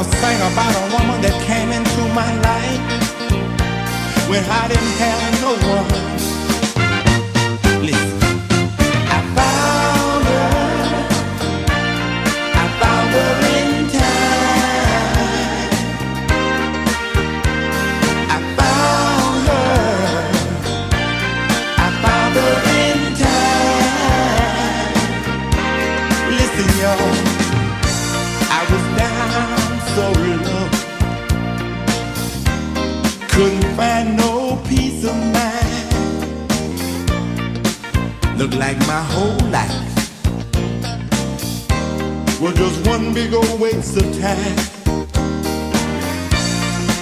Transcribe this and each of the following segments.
wanna sing about a woman that came into my life when I didn't have no one. Listen, I found her, I found her in time. I found her, I found her in time. Listen, y'all, I was down so low, couldn't find no peace of mind. Looked like my whole life was just one big old waste of time.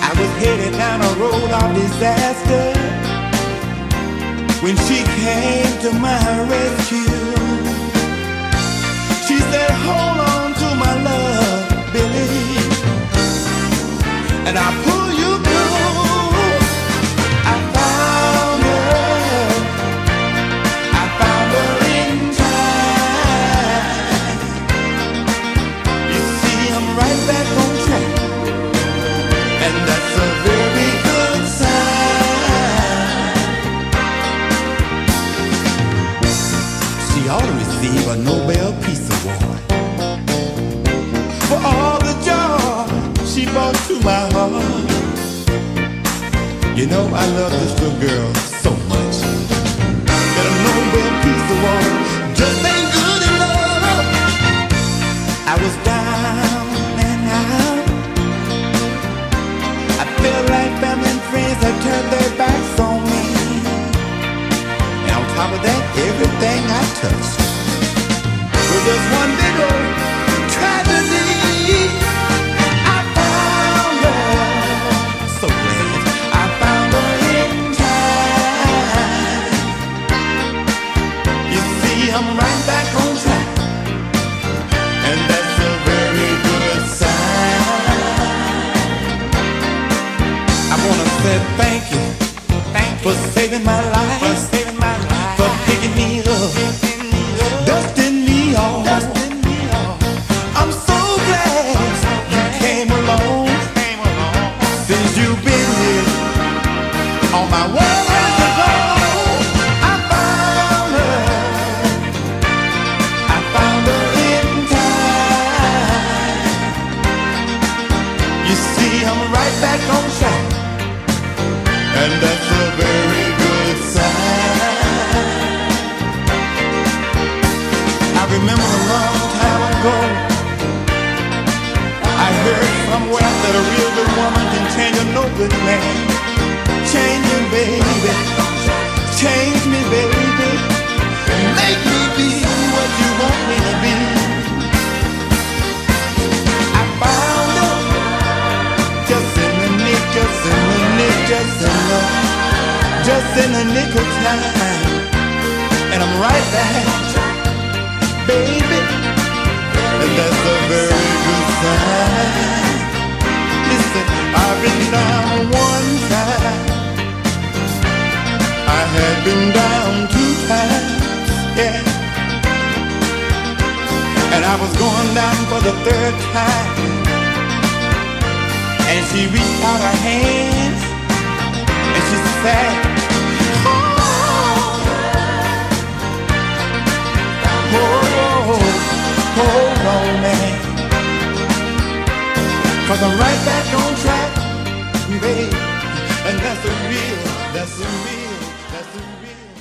I was headed down a road of disaster when she came to my rescue. She said, Hold on receive a baby good sign. All of the diva Nobel Peace Award. For all the joy she brought to my heart. You know, I love this little girl so much. That a Nobel Peace Award touched was just one big old tragedy. I found her, so glad I found her in time. You see, I'm right back on track, and that's a very good sign. I wanna say thank you, thank you. For saving my life, somewhere that a real good woman can change a no good man. Change him, baby. Change me, baby. Make me be what you want me to be. I found her just in the nick, just in the nick, just in the, just in the nick of time. And I'm right back, baby. And that's a very good sign. Listen, I've been down one time. I had been down two times, yeah. And I was going down for the third time. And she reached out her hands and she said, Cause I'm right back on track, babe. And that's the real, that's the real, that's the real.